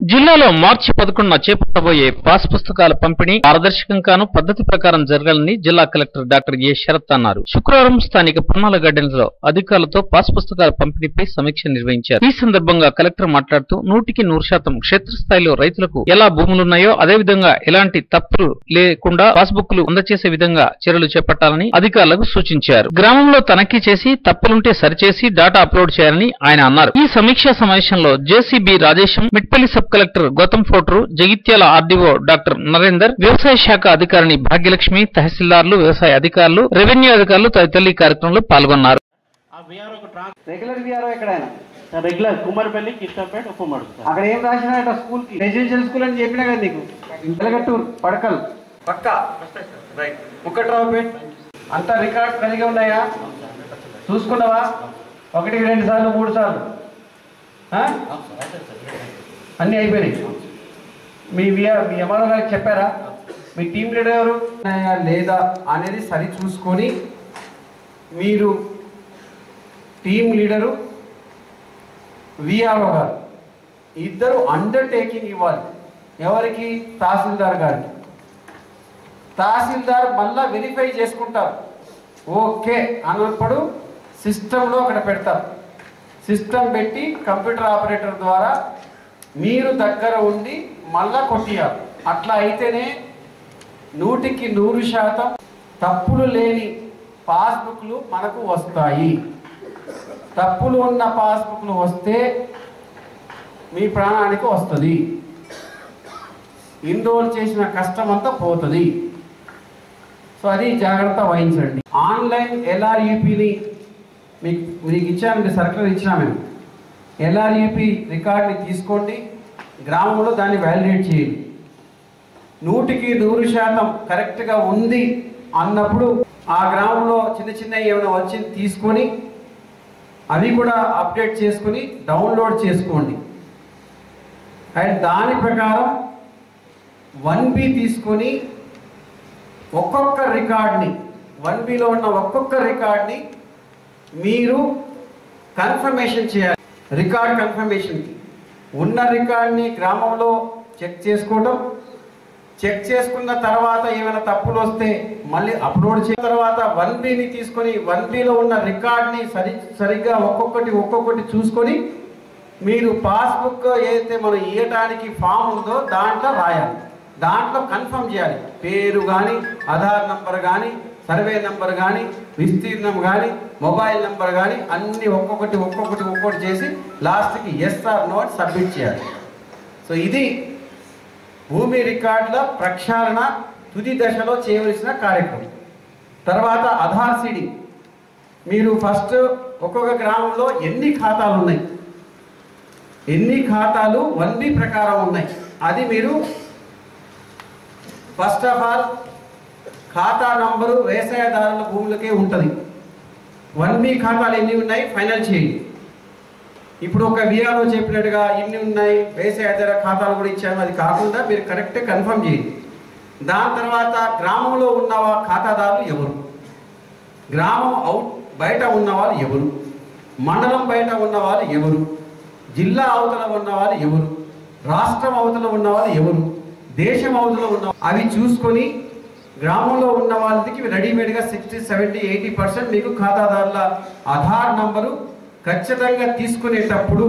జిల్లాలో మార్చి పదకొండున చేపట్టబోయే పాస్ పుస్తకాల పంపిణీ పారదర్శకంగాను పద్ధతి ప్రకారం జరగాలని జిల్లా కలెక్టర్ డాక్టర్ ఏ శరత్ అన్నారు. శుక్రవారం స్థానిక పొన్నాల గార్డెన్స్లో అధికారులతో పాస్ పుస్తకాల పంపిణీపై సమీక్ష నిర్వహించారు. ఈ సందర్భంగా కలెక్టర్ మాట్లాడుతూ నూటికి నూరు శాతం క్షేత్రస్థాయిలో రైతులకు ఎలా భూములున్నాయో అదే విధంగా ఎలాంటి తప్పులు లేకుండా పాస్ బుక్లు అందజేసే విధంగా చర్యలు చేపట్టాలని అధికారులకు సూచించారు. గ్రామంలో తనిఖీ చేసి తప్పులుంటే సరిచేసి డాటా అప్లోడ్ చేయాలని ఆయన అన్నారు. ఈ సమీక్షా సమావేశంలో JCB Rajesham Metpally sub collector Gautam Potru Jagtial RDO doctor Narender వ్యవసాయ శాఖ అధికారిని భాగ్యలక్ష్మి తహసీల్దార్లు వ్యవసాయ అధికారులు రెవెన్యూ అధికారులు తదితరులు ఈ కార్యక్రమంలో పాల్గొన్నారు. రెగ్యులర్ విఆర్ఓ ఎక్కడైనా? Regular Kummaripalli Kishtampet Uppamadugu sir. అక్కడ ఏం రాసినాయట స్కూల్కి రెసిడెన్షియల్ స్కూల్ అని చెప్పినా కదా నీకు? వెలగట్టూరు పడకల్. పక్క? రైట్ అంతా రికార్డ్ కలిగి ఉన్నాయా? చూసుకున్నావా? ఒకటికి రెండు సార్లు మూడు సార్లు. ఆ? అన్నీ అయిపోయినాయి. మీ విఆర్ మీ ఎంఆర్ఓ గారికి చెప్పారా? మీ టీం లీడర్ ఎవరు ఉన్నాయా లేదా అనేది సరి చూసుకొని మీరు టీం లీడరు విఆర్ఓ గారు ఇద్దరు అండర్టేకింగ్ ఇవ్వాలి. ఎవరికి? తహసీల్దార్ గారికి. తహసీల్దార్ మళ్ళా వెరిఫై చేసుకుంటారు. ఓకే అన్నప్పుడు సిస్టంలో అక్కడ పెడతారు. సిస్టమ్ పెట్టి కంప్యూటర్ ఆపరేటర్ ద్వారా మీరు దగ్గర ఉండి మళ్ళా కొట్టియాలి. అట్లా అయితేనే నూటికి నూరు శాతం తప్పులు లేని పాస్బుక్లు మనకు వస్తాయి. తప్పులు ఉన్న పాస్బుక్లు వస్తే మీ ప్రాణానికి వస్తుంది. ఇన్రోల్ చేసిన కష్టం అంతా పోతుంది. సో అది జాగ్రత్త వహించండి. ఆన్లైన్ ఎల్ఆర్యూపీని మీకు మీకు ఇచ్చానండి సర్కులర్ ఇచ్చినా మేము. ఎల్ఆర్ఈపి రికార్డ్ని తీసుకోండి. గ్రామంలో దాన్ని వ్యాలిడేట్ చేయండి. నూటికి నూరు శాతం కరెక్ట్గా ఉంది అన్నప్పుడు ఆ గ్రామంలో చిన్న చిన్న ఏమైనా వచ్చింది తీసుకొని అవి కూడా అప్డేట్ చేసుకుని డౌన్లోడ్ చేసుకోండి. అండ్ దాని ప్రకారం వన్ బి తీసుకొని ఒక్కొక్క రికార్డ్ని వన్ బిలో ఉన్న ఒక్కొక్క రికార్డ్ని మీరు కన్ఫర్మేషన్ చేయాలి. రికార్డ్ కన్ఫర్మేషన్కి ఉన్న రికార్డ్ని గ్రామంలో చెక్ చేసుకోవడం చెక్ చేసుకున్న తర్వాత ఏమైనా తప్పులు వస్తే మళ్ళీ అప్లోడ్ చేసిన తర్వాత వన్ బీని తీసుకొని వన్ బీలో ఉన్న రికార్డ్ని సరి సరిగ్గా ఒక్కొక్కటి ఒక్కొక్కటి చూసుకొని మీరు పాస్బుక్ ఏదైతే మనం ఇవ్వటానికి ఫామ్ ఉందో దాంట్లో రాయాలి. దాంట్లో కన్ఫర్మ్ చేయాలి. పేరు కానీ ఆధార్ నంబర్ కానీ సర్వే నంబర్ కానీ విస్తీర్ణం కానీ మొబైల్ నంబర్ కానీ అన్ని ఒక్కొక్కటి ఒక్కొక్కటి ఒక్కొక్కటి చేసి లాస్ట్కి ఎస్ఆర్ నోట్ సబ్మిట్ చేయాలి. సో ఇది భూమి రికార్డుల ప్రక్షాళన తుది దశలో చేయవలసిన కార్యక్రమం. తర్వాత ఆధార్ సిడి. మీరు ఫస్ట్ ఒక్కొక్క గ్రామంలో ఎన్ని ఖాతాలు ఉన్నాయి? ఎన్ని ఖాతాలు వన్ ప్రకారం ఉన్నాయి? అది మీరు ఫస్ట్ ఆఫ్ ఆల్ ఖాతా నంబరు వ్యవసాయదారుల భూములకే ఉంటుంది. వన్ బి ఖాతాలు ఎన్ని ఉన్నాయి? ఫైనల్ చేయండి ఇప్పుడు ఒక విఆర్ఓ చెప్పినట్టుగా ఇన్ని ఉన్నాయి వ్యవసాయదార ఖాతాలు కూడా ఇచ్చాము అది కాకుండా మీరు కరెక్ట్ కన్ఫర్మ్ చేయండి దాని తర్వాత గ్రామంలో ఉన్న ఖాతాదారులు ఎవరు? గ్రామం అవుట్ బయట ఉన్నవాళ్ళు ఎవరు? మండలం బయట ఉన్న వాళ్ళు ఎవరు? జిల్లా అవతల ఉన్నవాళ్ళు ఎవరు? రాష్ట్రం అవతల ఉన్నవాళ్ళు ఎవరు? దేశం అవతల ఉన్న అవి చూసుకొని గ్రామంలో ఉన్న వాళ్ళకి రెడీమేడ్గా సిక్స్టీ సెవెంటీ ఎయిటీ పర్సెంట్ మీకు ఖాతాదారుల ఆధార్ నంబరు ఖచ్చితంగా తీసుకునేటప్పుడు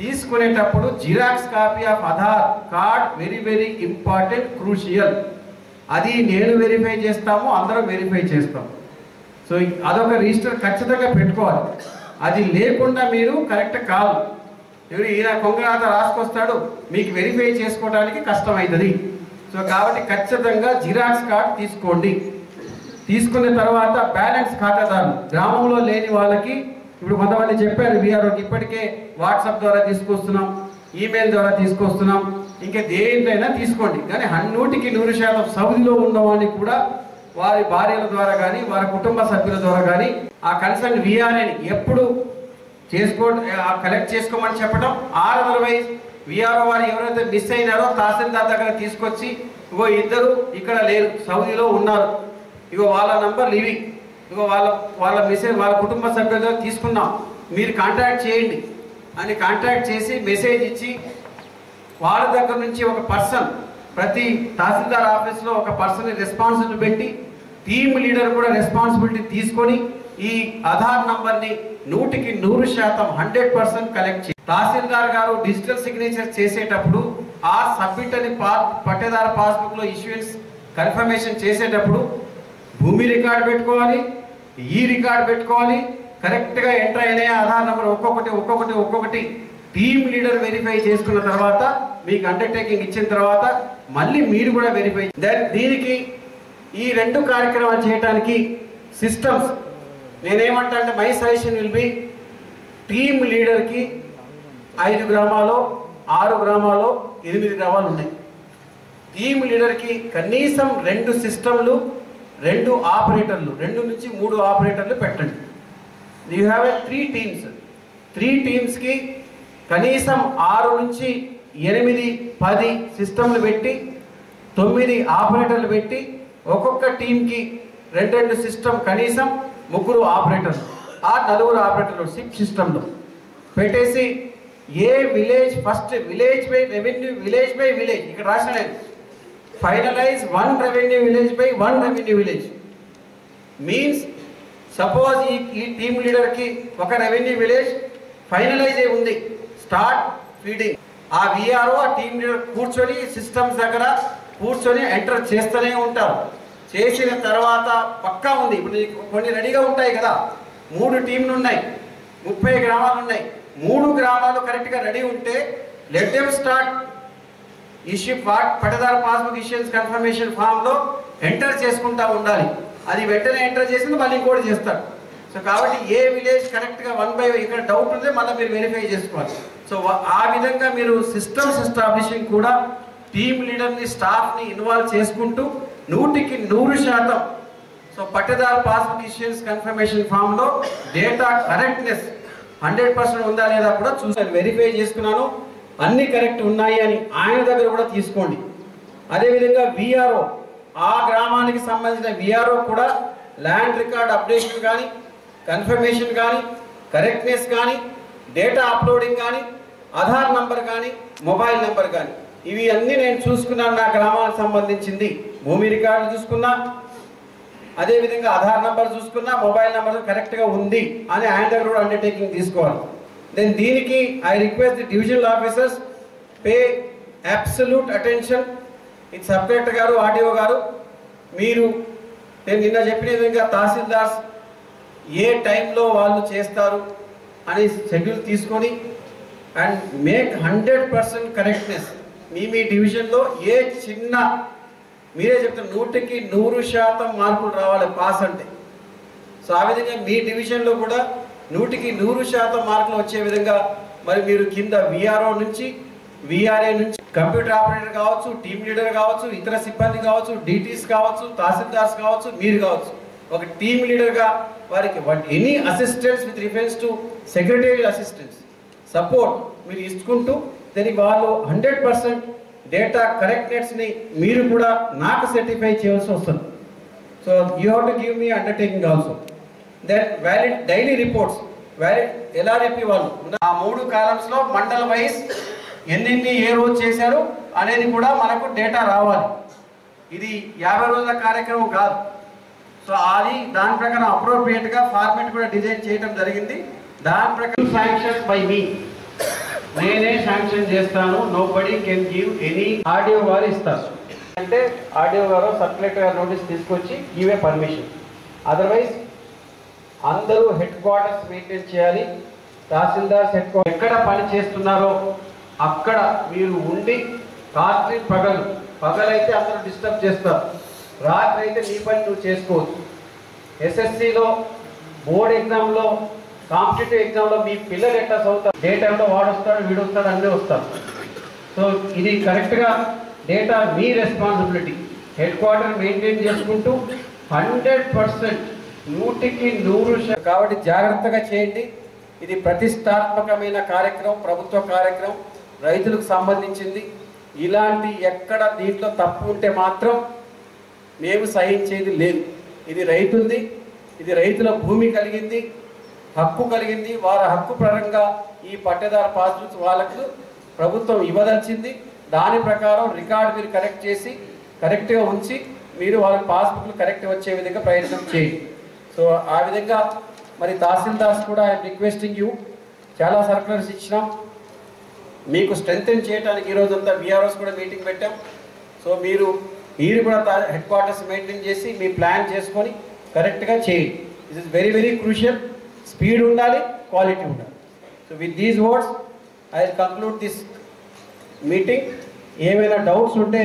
తీసుకునేటప్పుడు xerox copy of Aadhaar card very very important crucial. అది నేను వెరిఫై చేస్తాము అందరం వెరిఫై చేస్తాం. సో అదొక రిజిస్టర్ ఖచ్చితంగా పెట్టుకోవాలి. అది లేకుండా మీరు కరెక్ట్ కాదు. ఎవరు ఈయన కొంగనాథ రాసుకొస్తాడు మీకు వెరిఫై చేసుకోవడానికి కష్టమవుతుంది. సో కాబట్టి ఖచ్చితంగా జిరాక్స్ కార్డ్ తీసుకోండి. తీసుకున్న తర్వాత బ్యాలెన్స్ ఖాతాదారులు గ్రామంలో లేని వాళ్ళకి ఇప్పుడు కొంతమంది చెప్పారు వీఆర్ఓకి ఇప్పటికే వాట్సాప్ ద్వారా తీసుకొస్తున్నాం ఈమెయిల్ ద్వారా తీసుకొస్తున్నాం. ఇంకా దేంట్లైనా తీసుకోండి. కానీ నూటికి నూరు శాతం సౌదిలో ఉన్నవాడిని కూడా వారి భార్యల ద్వారా కానీ వారి కుటుంబ సభ్యుల ద్వారా కానీ ఆ కన్సర్న్ వీఆర్ఐని ఎప్పుడు చేసుకో కలెక్ట్ చేసుకోమని చెప్పడం ఆర్ అదర్వైజ్ విఆర్ఓ వారు ఎవరైతే మిస్ అయినారో తహసీల్దార్ దగ్గర తీసుకొచ్చి ఇగో ఇద్దరు ఇక్కడ లేరు సౌదీలో ఉన్నారు. ఇగో వాళ్ళ నంబర్ లివింగ్ ఇగో వాళ్ళ వాళ్ళ మెసేజ్ వాళ్ళ కుటుంబ సభ్యులతో తీసుకున్నాం. మీరు కాంటాక్ట్ చేయండి. అని కాంటాక్ట్ చేసి మెసేజ్ ఇచ్చి వాళ్ళ దగ్గర నుంచి ఒక పర్సన్ ప్రతి తహసీల్దార్ ఆఫీస్లో ఒక పర్సన్ రెస్పాన్సిబిలిటీ పెట్టి టీమ్ లీడర్ కూడా రెస్పాన్సిబిలిటీ తీసుకొని ఈ ఆధార్ నంబర్ని నూటికి నూరు శాతం హండ్రెడ్ పర్సెంట్ కలెక్ట్ చేయాలి తహసీల్దార్ గారు డిజిటల్ సిగ్నేచర్ చేసేటప్పుడు ఆ సబ్మిట్ అని పా పట్టేదారు పాస్బుక్లో కన్ఫర్మేషన్ చేసేటప్పుడు భూమి రికార్డు పెట్టుకోవాలి ఈ రికార్డు పెట్టుకోవాలి కరెక్ట్గా ఎంటర్ అయిన ఆధార్ నెంబర్ ఒక్కొక్కటి ఒక్కొక్కటి ఒక్కొక్కటి టీమ్ లీడర్ వెరిఫై చేసుకున్న తర్వాత మీకు అండర్టేకింగ్ ఇచ్చిన తర్వాత మళ్ళీ మీరు కూడా వెరిఫై దెన్ దీనికి ఈ రెండు కార్యక్రమాలు చేయడానికి సిస్టమ్స్. నేనేమంటా అంటే my suggestion will be team లీడర్కి ఐదు గ్రామాలు ఆరు గ్రామాలు ఎనిమిది గ్రామాలు ఉన్నాయి. టీమ్ లీడర్కి కనీసం రెండు సిస్టమ్లు రెండు ఆపరేటర్లు రెండు నుంచి మూడు ఆపరేటర్లు పెట్టండి. You have a three teams three టీమ్స్కి కనీసం ఆరు నుంచి ఎనిమిది పది సిస్టమ్లు పెట్టి తొమ్మిది ఆపరేటర్లు పెట్టి ఒక్కొక్క టీంకి రెండు రెండు సిస్టమ్ కనీసం ముగ్గురు ఆపరేటర్లు ఆ నలుగురు ఆపరేటర్లు సిప్ సిస్టంలో పెట్టేసి ఏ village first village by revenue village by village ఇక్కడ రాసిన finalize one revenue village by one revenue village means suppose ఈ ఈ టీమ్ లీడర్కి ఒక రెవెన్యూ విలేజ్ ఫైనలైజ్ అయి ఉంది. స్టార్ట్ ఫీడింగ్ ఆ విఆర్ఓ ఆ టీమ్ లీడర్ కూర్చొని సిస్టమ్స్ దగ్గర కూర్చొని ఎంటర్ చేస్తూనే ఉంటారు. చేసిన తర్వాత పక్కా ఉంది. ఇప్పుడు కొన్ని రెడీగా ఉంటాయి కదా. మూడు టీంలు ఉన్నాయి. ముప్పై గ్రామాలు ఉన్నాయి. మూడు గ్రామాలు కరెక్ట్గా రెడీ ఉంటే let them start issue what pattadar passbook issues confirmation ఫామ్లో ఎంటర్ చేసుకుంటా ఉండాలి. అది వెంటనే ఎంటర్ చేసింది మళ్ళీ ఇంకోటి చేస్తారు. సో కాబట్టి ఏ విలేజ్ కరెక్ట్గా వన్ బై ఇక్కడ డౌట్ ఉంటే మళ్ళీ మీరు వెరిఫై చేసుకోవాలి. సో ఆ విధంగా మీరు సిస్టమ్స్ ఎస్టాబ్లిషింగ్ కూడా టీమ్ లీడర్ని స్టాఫ్ని ఇన్వాల్వ్ చేసుకుంటూ నూటికి నూరు శాతం. So pattadar passbook issues confirmation ఫామ్లో డేటా కరెక్ట్నెస్ హండ్రెడ్ పర్సెంట్ ఉందా లేదా కూడా చూసాను వెరిఫై చేసుకున్నాను. అన్ని కరెక్ట్ ఉన్నాయి అని ఆయన దగ్గర కూడా తీసుకోండి. అదేవిధంగా విఆర్ఓ ఆ గ్రామానికి సంబంధించిన విఆర్ఓ కూడా ల్యాండ్ రికార్డ్ అప్డేషన్ కానీ కన్ఫర్మేషన్ కానీ కరెక్ట్నెస్ కానీ డేటా అప్లోడింగ్ కానీ ఆధార్ నంబర్ కానీ మొబైల్ నెంబర్ కానీ ఇవి అన్నీ నేను చూసుకున్నాను నా గ్రామానికి సంబంధించింది. భూమి రికార్డు చూసుకున్నా అదేవిధంగా ఆధార్ నెంబర్ చూసుకున్నా మొబైల్ నెంబర్ కరెక్ట్గా ఉంది అని ఆయన దగ్గర కూడా అండర్టేకింగ్ తీసుకోవాలి. దెన్ దీనికి I request the divisional officers pay absolute attention ఇది సబ్ కలెక్టర్ గారు ఆర్డీఓ గారు మీరు నేను నిన్న చెప్పిన విధంగా తహసీల్దార్స్ ఏ టైంలో వాళ్ళు చేస్తారు అని షెడ్యూల్ తీసుకొని and make hundred percent correctness మీ మీ డివిజన్లో ఏ చిన్న మీరే చెప్తారు నూటికి నూరు శాతం మార్కులు రావాలి పాస్ అంటే. సో ఆ విధంగా మీ డివిజన్లో కూడా నూటికి నూరు శాతం మార్కులు వచ్చే విధంగా మరి మీరు కింద విఆర్ఓ నుంచి విఆర్ఏ నుంచి కంప్యూటర్ ఆపరేటర్ కావచ్చు టీమ్ లీడర్ కావచ్చు ఇతర సిబ్బంది కావచ్చు డీటీస్ కావచ్చు తహసీల్దార్స్ కావచ్చు మీరు కావచ్చు. ఒక టీమ్ లీడర్గా వారికి any assistance with reference to secretary assistance support మీరు ఇచ్చుకుంటూ దానికి వాళ్ళు హండ్రెడ్ పర్సెంట్ డేటా కరెక్ట్నెస్ని మీరు కూడా నాకు సర్టిఫై చేయాల్సి వస్తుంది. So you have to give me undertaking also then valid daily reports valid LRAP వాళ్ళు. ఆ మూడు కాలమ్స్లో మండల్ వైజ్ ఎన్నెన్ని ఏ రోజు చేశారు అనేది కూడా మనకు డేటా రావాలి. ఇది యాభై రోజుల కార్యక్రమం కాదు. సో అది దాని ప్రకారం అప్రోప్రియేట్గా ఫార్మేట్ కూడా డిజైన్ చేయడం జరిగింది. దాని ప్రకారం శాంక్షన్ బై మీ నేనే శాంక్షన్ చేస్తాను. Nobody can give any audio వారు ఇస్తారు. అంటే ఆడియో గారు సర్క్యులేటర్ గారు నోటీస్ తీసుకొచ్చి ఇవే పర్మిషన్ అదర్వైజ్ అందరూ హెడ్ క్వార్టర్స్ మెయింటైన్ చేయాలి. తహసీల్దార్స్ హెడ్ క్వార్టర్ ఎక్కడ పని చేస్తున్నారో అక్కడ మీరు ఉండి రాత్రి పగలు పగలైతే అందరూ డిస్టర్బ్ చేస్తారు. రాత్రి అయితే నీ పని నువ్వు చేసుకోవచ్చు. ఎస్ఎస్సిలో బోర్డ్ ఎగ్జామ్లో కాంపిటేటివ్ ఎగ్జామ్లో మీ పిల్లలు ఎట్లా చదువుతారు? డే టైంలో వాడు వస్తాడు వీడు వస్తాడు అన్నీ వస్తారు. సో ఇది కరెక్ట్గా డేటా మీ రెస్పాన్సిబిలిటీ. హెడ్ క్వార్టర్ మెయింటైన్ చేసుకుంటూ హండ్రెడ్ పర్సెంట్ నూటికి నూరు కాబట్టి జాగ్రత్తగా చేయండి. ఇది ప్రతిష్టాత్మకమైన కార్యక్రమం ప్రభుత్వ కార్యక్రమం రైతులకు సంబంధించింది. ఇలాంటి ఎక్కడ దీంట్లో తప్పు ఉంటే మాత్రం మేము సహించేది లేదు. ఇది రైతుంది ఇది రైతుల భూమి కలిగింది. హక్కు కలిగింది వారి హక్కు పరంగా ఈ పట్టేదారు పాస్బుక్స్ వాళ్ళకు ప్రభుత్వం ఇవ్వదలిచింది. దాని ప్రకారం రికార్డు మీరు కరెక్ట్ చేసి కరెక్ట్గా ఉంచి మీరు వాళ్ళ పాస్బుక్లు కరెక్ట్ వచ్చే విధంగా ప్రయత్నం చేయండి సో ఆ విధంగా మరి తహసీల్దార్స్ కూడా ఐఎమ్ రిక్వెస్టింగ్ యూ. చాలా సర్కులర్స్ ఇచ్చినాం. మీకు స్ట్రెంగ్తెన్ చేయడానికి ఈరోజంతా అంతా బీఆర్ఓస్ కూడా మీటింగ్ పెట్టాం. సో మీరు మీరు కూడా హెడ్ క్వార్టర్స్ మెయింటైన్ చేసి మీ ప్లాన్ చేసుకొని కరెక్ట్గా చేయండి this is very very crucial speed ఉండాలి క్వాలిటీ ఉండాలి. So with these words I will conclude this meeting ఏమైనా డౌట్స్ ఉంటే